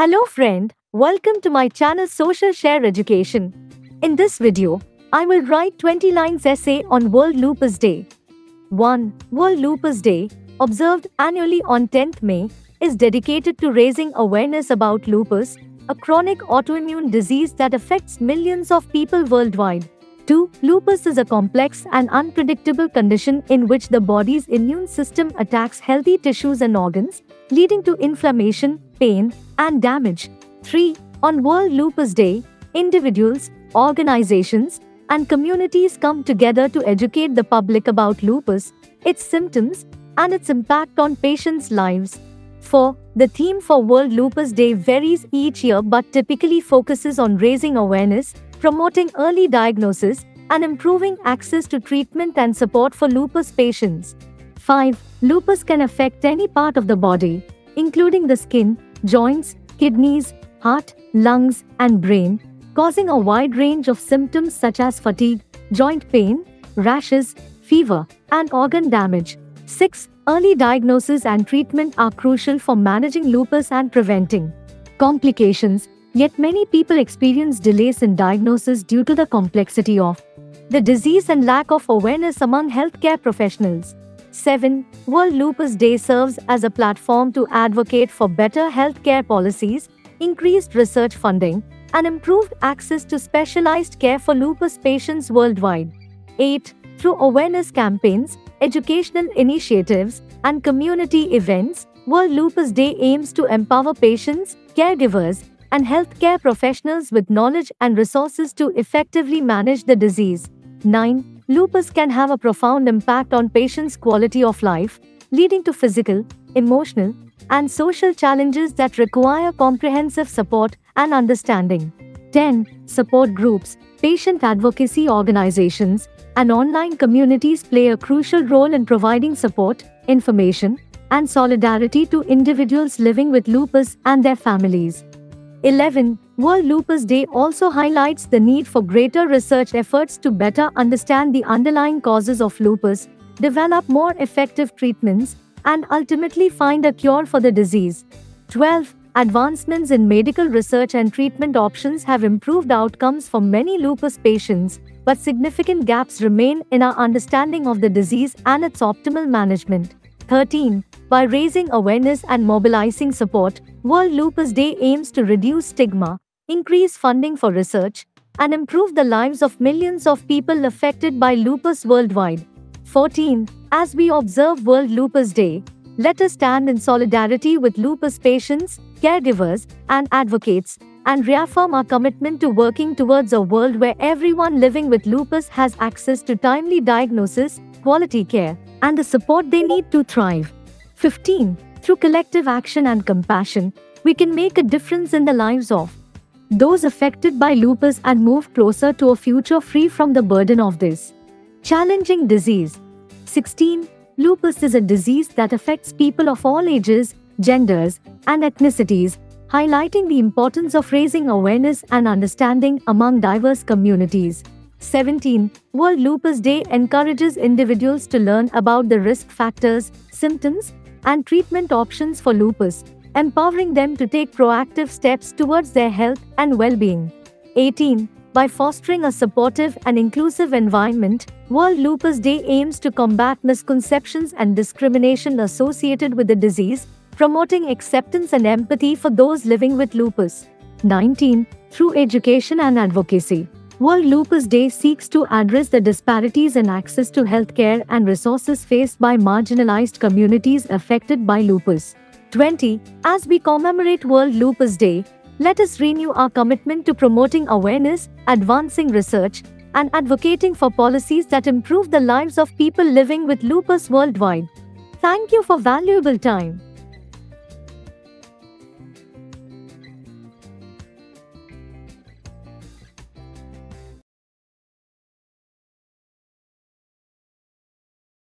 Hello friend, welcome to my channel Social Share Education. In this video, I will write 20 lines essay on World Lupus Day. 1. World Lupus Day, observed annually on 10th May, is dedicated to raising awareness about lupus, a chronic autoimmune disease that affects millions of people worldwide. 2. Lupus is a complex and unpredictable condition in which the body's immune system attacks healthy tissues and organs, leading to inflammation, pain, and damage. 3. On World Lupus Day, individuals, organizations, and communities come together to educate the public about lupus, its symptoms, and its impact on patients' lives. 4. The theme for World Lupus Day varies each year but typically focuses on raising awareness, promoting early diagnosis, and improving access to treatment and support for lupus patients. 5. Lupus can affect any part of the body, including the skin, joints, kidneys, heart, lungs, and brain, causing a wide range of symptoms such as fatigue, joint pain, rashes, fever, and organ damage. 6. Early diagnosis and treatment are crucial for managing lupus and preventing complications, yet many people experience delays in diagnosis due to the complexity of the disease and lack of awareness among healthcare professionals. 7. World Lupus Day serves as a platform to advocate for better healthcare policies, increased research funding, and improved access to specialized care for lupus patients worldwide. 8. Through awareness campaigns, educational initiatives, and community events, World Lupus Day aims to empower patients, caregivers, and healthcare professionals with knowledge and resources to effectively manage the disease. 9. Lupus can have a profound impact on patients' quality of life, leading to physical, emotional, and social challenges that require comprehensive support and understanding. 10. Support groups, patient advocacy organizations, and online communities play a crucial role in providing support, information, and solidarity to individuals living with lupus and their families. 11. World Lupus Day also highlights the need for greater research efforts to better understand the underlying causes of lupus, develop more effective treatments, and ultimately find a cure for the disease. 12. Advancements in medical research and treatment options have improved outcomes for many lupus patients, but significant gaps remain in our understanding of the disease and its optimal management. 13. By raising awareness and mobilizing support, World Lupus Day aims to reduce stigma, increase funding for research, and improve the lives of millions of people affected by lupus worldwide. 14. As we observe World Lupus Day, let us stand in solidarity with lupus patients, caregivers, and advocates, and reaffirm our commitment to working towards a world where everyone living with lupus has access to timely diagnosis, quality care, and the support they need to thrive. 15. Through collective action and compassion, we can make a difference in the lives of those affected by lupus and move closer to a future free from the burden of this challenging disease. 16. Lupus is a disease that affects people of all ages, genders, and ethnicities, highlighting the importance of raising awareness and understanding among diverse communities. 17. World Lupus Day encourages individuals to learn about the risk factors, symptoms, and treatment options for lupus, empowering them to take proactive steps towards their health and well being. 18. By fostering a supportive and inclusive environment, World Lupus Day aims to combat misconceptions and discrimination associated with the disease, promoting acceptance and empathy for those living with lupus. 19. Through education and advocacy, World Lupus Day seeks to address the disparities in access to healthcare and resources faced by marginalized communities affected by lupus. 20. As we commemorate World Lupus Day, let us renew our commitment to promoting awareness, advancing research, and advocating for policies that improve the lives of people living with lupus worldwide. Thank you for valuable time.